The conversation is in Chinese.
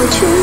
我去